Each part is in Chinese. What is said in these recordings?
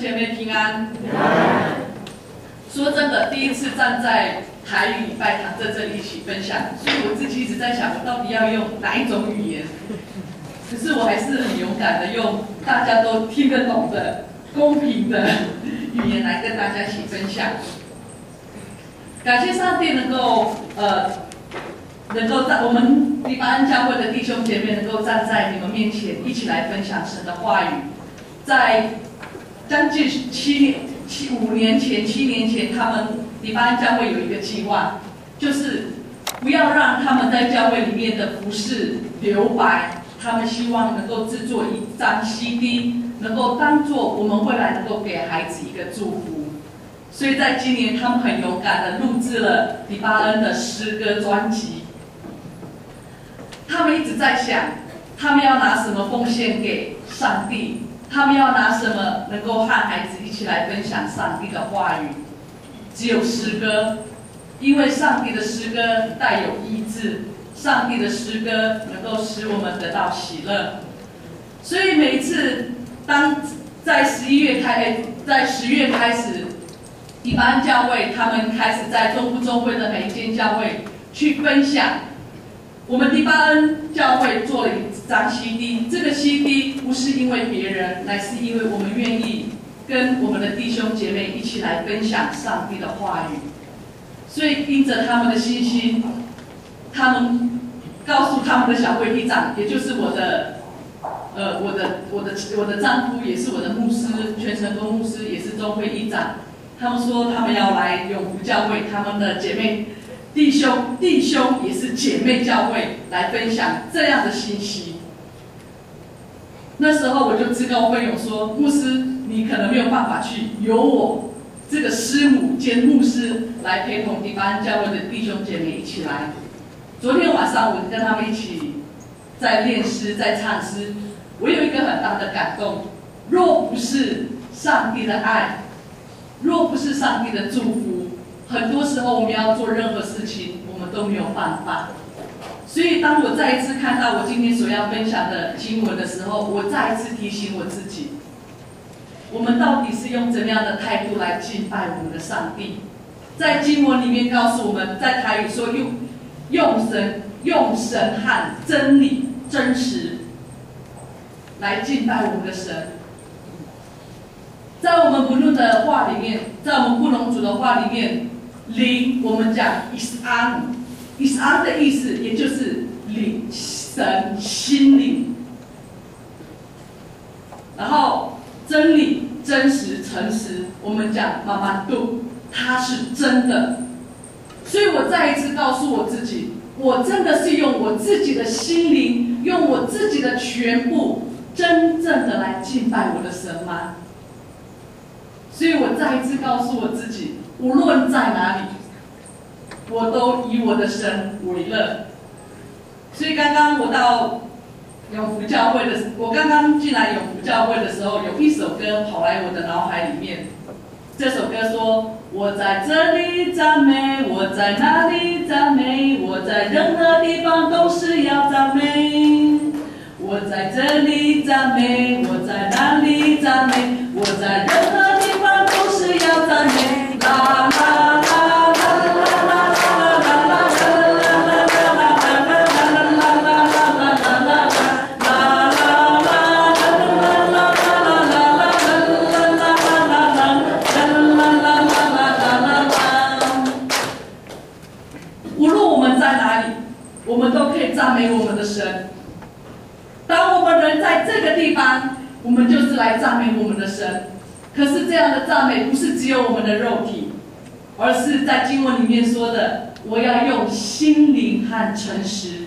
姐妹平安。说真的，第一次站在台语拜堂在这里一起分享，所以我自己一直在想，我到底要用哪一种语言？可是我还是很勇敢的用大家都听得懂的、公平的语言来跟大家一起分享。感谢上帝能够呃，能够在我们第八恩教会的弟兄姐妹能够站在你们面前，一起来分享神的话语，在。将近七年、七五年前、七年前，他们迪巴恩教会有一个计划，就是不要让他们在教会里面的服饰留白。他们希望能够制作一张 CD，能够当做我们未来能够给孩子一个祝福。所以在今年，他们很勇敢的录制了迪巴恩的诗歌专辑。他们一直在想，他们要拿什么奉献给上帝。他们要拿什么能够和孩子一起来分享上帝的话语？只有诗歌，因为上帝的诗歌带有医治，上帝的诗歌能够使我们得到喜乐。所以每一次当在十一月开，在十月开始，一般教会他们开始在中部中会的每一间教会去分享。我们第八恩教会张 CD，这个 CD 不是因为别人，乃是因为我们愿意跟我们的弟兄姐妹一起来分享上帝的话语。所以因着他们的信心，他们告诉他们的小会议长，也就是我的，呃，我的我的我的丈夫，也是我的牧师，全成功牧师，也是中会议长。他们说他们要来永福教会，他们的姐妹。弟兄，弟兄也是姐妹教会来分享这样的信息。那时候我就自告奋勇说：“牧师，你可能没有办法去，由我这个师母兼牧师来陪同第八教会的弟兄姐妹一起来。”昨天晚上我跟他们一起在练诗，在唱诗，我有一个很大的感动。若不是上帝的爱，若不是上帝的祝福。很多时候，我们要做任何事情，我们都没有办法。所以，当我再一次看到我今天所要分享的经文的时候，我再一次提醒我自己：我们到底是用怎样的态度来敬拜我们的上帝？在经文里面告诉我们，在台语说用用神用神和真理真实来敬拜我们的神。在我们不论的话里面，在我们布隆族的话里面。灵，我们讲 is on，is Is on 的意思，也就是灵神心灵。然后真理、真实、诚实，我们讲妈妈度，它是真的。所以我再一次告诉我自己，我真的是用我自己的心灵，用我自己的全部，真正的来敬拜我的神吗？所以我再一次告诉我自己。无论在哪里，我都以我的神为乐。所以刚刚我到永福教会的，我刚刚进来永福教会的时候，有一首歌跑来我的脑海里面。这首歌说：“我在这里赞美，我在哪里赞美，我在任何地方都是要赞美。我在这里赞美，我在哪里赞美，我在任何来赞美我们的神。可是这样的赞美不是只有我们的肉体，而是在经文里面说的：我要用心灵和诚实，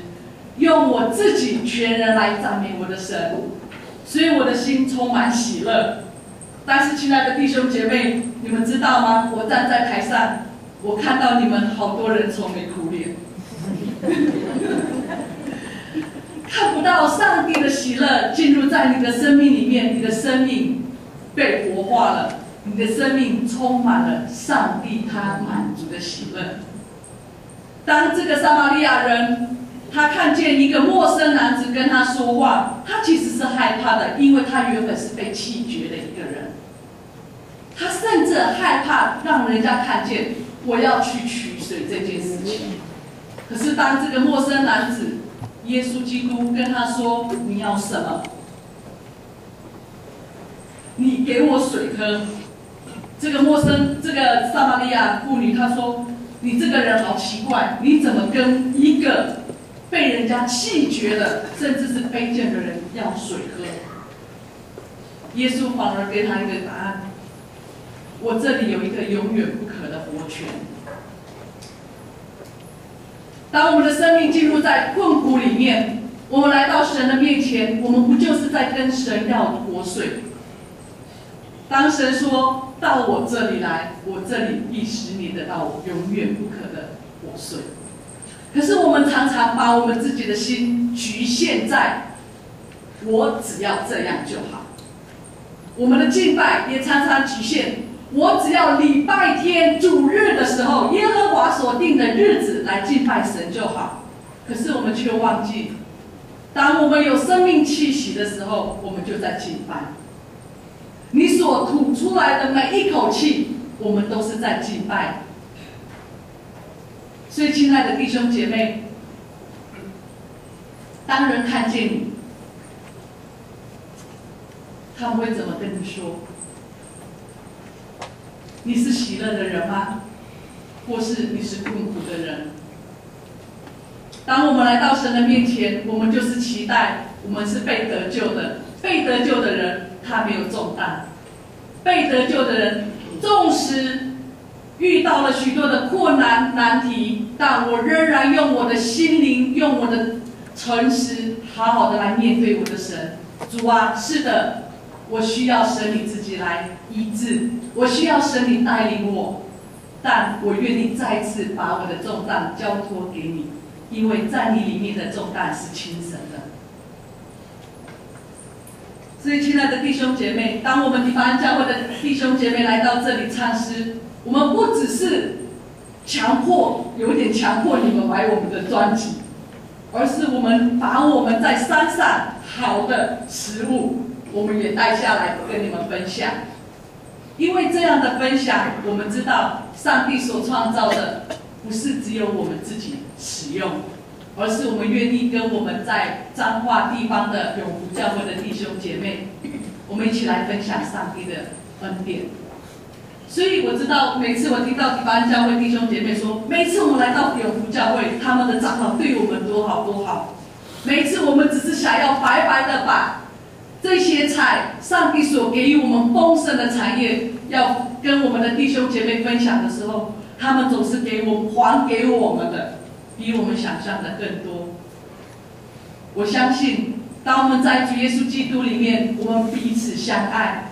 用我自己全人来赞美我的神，所以我的心充满喜乐。但是，亲爱的弟兄姐妹，你们知道吗？我站在台上，我看到你们好多人愁眉苦脸，看不到上帝的喜乐进入在你的生命里面，你的生命。被活化了，你的生命充满了上帝他满足的喜乐。当这个撒玛利亚人他看见一个陌生男子跟他说话，他其实是害怕的，因为他原本是被弃绝的一个人。他甚至害怕让人家看见我要去取水这件事情。可是当这个陌生男子耶稣基督跟他说：“你要什么？你给我水喝。”这个陌生这个撒玛利亚妇女她说：“你这个人好奇怪，你怎么跟一个被人家弃绝的，甚至是卑贱的人要水喝？”耶稣反而给他一个答案：“我这里有一个永远不可的活泉。当我们的生命进入在困苦里面，我们来到神的面前，我们不就是在跟神要活水？当神说到我这里来，我这里必使你得到永远不可的活水。可是我们常常把我们自己的心局限在，我只要这样就好。”我们的敬拜也常常局限，我只要礼拜天主日的时候，耶和华所定的日子来敬拜神就好。可是我们却忘记，当我们有生命气息的时候，我们就在敬拜。你所吐出来的每一口气，我们都是在敬拜。所以，亲爱的弟兄姐妹，当人看见你，他们会怎么跟你说？你是喜乐的人吗？或是你是困苦的人？当我们来到神的面前，我们就是期待我们是被得救的。被得救的人，他没有重担。被得救的人，纵使遇到了许多的困难难题，但我仍然用我的心灵，用我的诚实，好好的来面对我的神。主啊，是的。我需要神你己来医治，我需要神你带领我，但我愿意再次把我的重担交托给你，因为在你里面的重担是轻省的。所以，亲爱的弟兄姐妹，当我们迪安教会的弟兄姐妹来到这里唱诗，我们不只是强迫，有点强迫你们买我们的专辑，而是我们把我们在山上好的食物。我们也带下来跟你们分享，因为这样的分享，我们知道上帝所创造的不是只有我们自己使用，而是我们愿意跟我们在彰化地方的永福教会的弟兄姐妹，我们一起来分享上帝的恩典。所以我知道，每次我听到地方教会弟兄姐妹说，每次我们来到永福教会，他们的长老对我们多好多好，每次我们只是想要白白的把。这些菜，上帝所给予我们丰盛的产业，要跟我们的弟兄姐妹分享的时候，他们总是给我们还给我们的，比我们想象的更多。我相信，当我们在主耶稣基督里面，我们彼此相爱，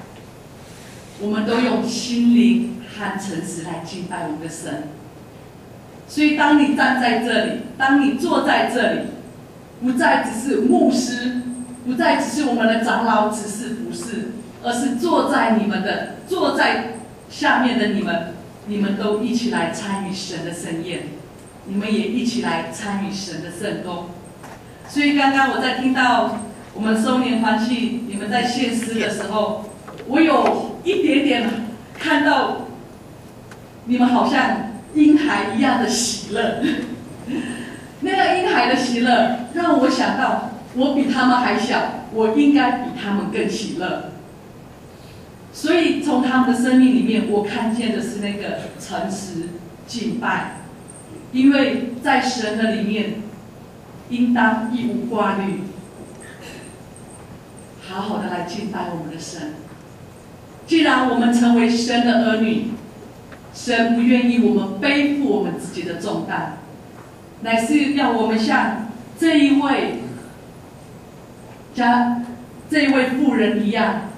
我们都用心灵和诚实来敬拜我们的神。所以，当你站在这里，当你坐在这里，不再只是牧师。不再只是我们的长老指示不是，而是坐在你们的坐在下面的你们，你们都一起来参与神的盛宴，你们也一起来参与神的圣功。所以刚刚我在听到我们收年团契你们在献诗的时候，我有一点点看到你们好像婴孩一样的喜乐，那个婴孩的喜乐让我想到。我比他们还小，我应该比他们更喜乐。所以从他们的生命里面，我看见的是那个诚实敬拜，因为在神的里面，应当一无挂虑，好好的来敬拜我们的神。既然我们成为神的儿女，神不愿意我们背负我们自己的重担，乃是要我们像这一位。像这位妇人一样，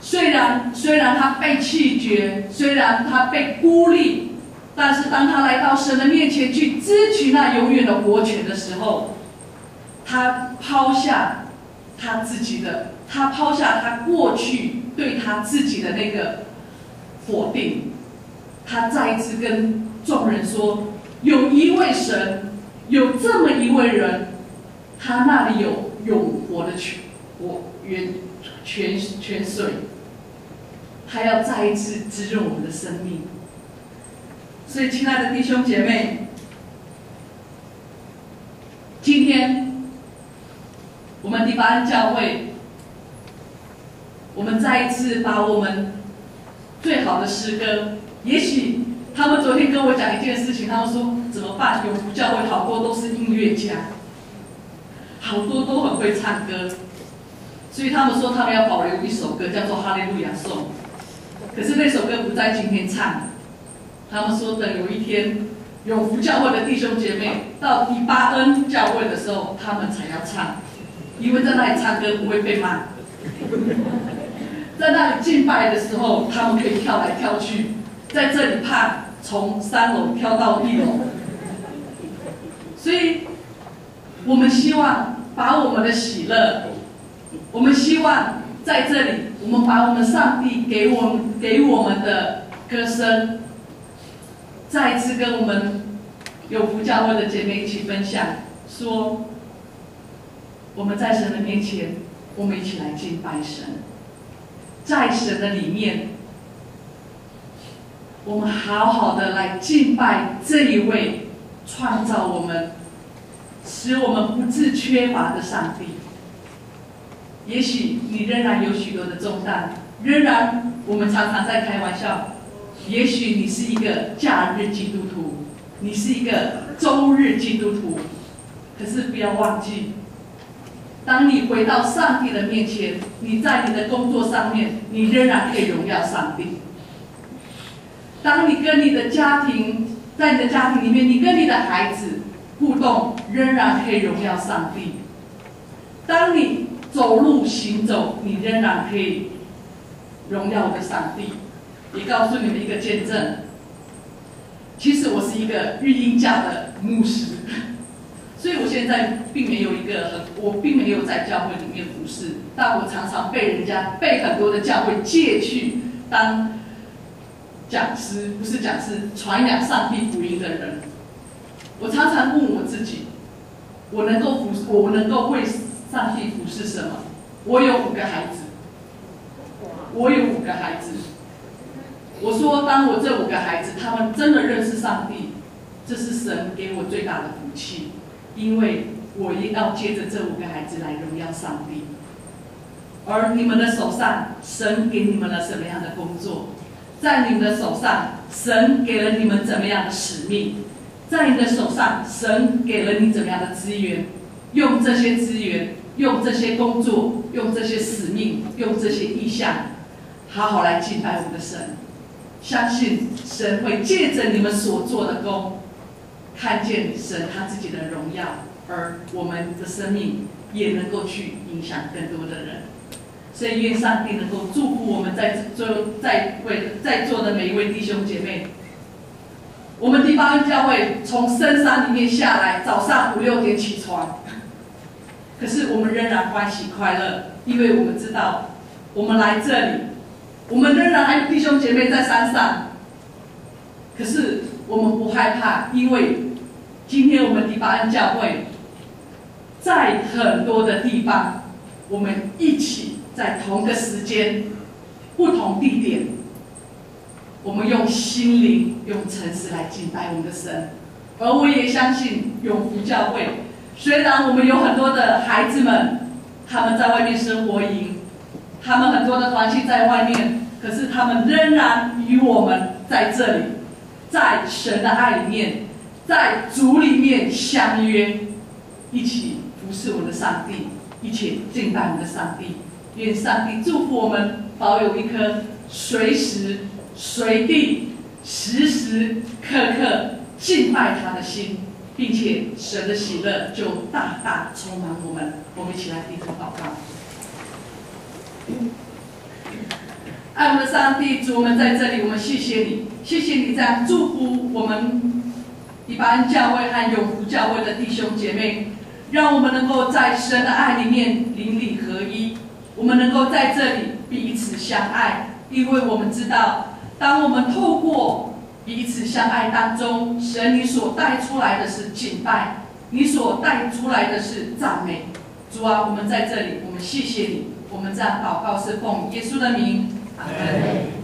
虽然虽然她被弃绝，虽然她被孤立，但是当她来到神的面前去支取那永远的国权的时候，他抛下他自己的，他抛下他过去对他自己的那个否定，他再一次跟众人说：有一位神，有这么一位人，他那里有永活的泉。我源泉泉水，还要再一次滋润我们的生命。所以，亲爱的弟兄姐妹，今天我们第八教会，我们再一次把我们最好的诗歌，也许他们昨天跟我讲一件事情，他们说怎么办？永福教会好多都是音乐家，好多都很会唱歌，所以他们说他们要保留一首歌，叫做《哈利路亚颂》，可是那首歌不在今天唱。他们说，等有一天有福教会的弟兄姐妹到第八恩教会的时候，他们才要唱，因为在那里唱歌不会被骂，在那里敬拜的时候，他们可以跳来跳去，在这里怕从三楼跳到一楼，所以我们希望把我们的喜乐，我们希望在这里，我们把我们上帝给我们给我们的歌声。再一次跟我们有福教会的姐妹一起分享，说我们在神的面前，我们一起来敬拜神，在神的里面，我们好好的来敬拜这一位创造我们、使我们不致缺乏的上帝。也许你仍然有许多的重担，仍然我们常常在开玩笑。也许你是一个假日基督徒，你是一个周日基督徒，可是不要忘记，当你回到上帝的面前，你在你的工作上面，你仍然可以荣耀上帝。当你跟你的家庭，在你的家庭里面，你跟你的孩子互动，仍然可以荣耀上帝。当你走路行走，你仍然可以荣耀我的上帝。也告诉你们一个见证，其实我是一个育婴家的牧师，所以我现在并没有一个很，我并没有在教会里面服侍，但我常常被人家被很多的教会借去当讲师，不是讲师，传扬上帝福音的人。我常常问我自己，我能够服，我能够为上帝服侍什么？我有五个孩子，我有五个孩子。我说，当我这五个孩子，他们真的认识上帝，这是神给我最大的福气，因为我也要接着这五个孩子来荣耀上帝。而你们的手上，神给你们了什么样的工作？在你们的手上，神给了你们怎么样的使命？在你的手上，神给了你怎么样的资源？用这些资源，用这些工作，用这些使命，用这些意向，好好来敬拜我们的神。相信神会借着你们所做的功，看见神他自己的荣耀，而我们的生命也能够去影响更多的人。所以愿上帝能够祝福我们在座在位在座的每一位弟兄姐妹。我们第八恩教会从深山里面下来，早上五六点起床，可是我们仍然欢喜快乐，因为我们知道我们来这里。我们仍然还有弟兄姐妹在山上，可是我们不害怕，因为今天我们第八恩教会，在很多的地方，我们一起在同个时间、不同地点，我们用心灵、用诚实来敬拜我们的神。而我也相信永福教会，虽然我们有很多的孩子们，他们在外面生活营。他们很多的团契在外面，可是他们仍然与我们在这里，在神的爱里面，在主里面相约，一起服侍我们的上帝，一起敬拜我们的上帝。愿上帝祝福我们，保有一颗随时随地、时时刻刻敬拜他的心，并且神的喜乐就大大充满我们。我们一起来低头祷告。爱我们的上帝，主，我们在这里，我们谢谢你，谢谢你这样祝福我们一般教会和永福教会的弟兄姐妹，让我们能够在神的爱里面邻里合一，我们能够在这里彼此相爱，因为我们知道，当我们透过彼此相爱当中，神你所带出来的是敬拜，你所带出来的是赞美。主啊，我们在这里，我们谢谢你。我们这样祷告是奉耶稣的名，阿门。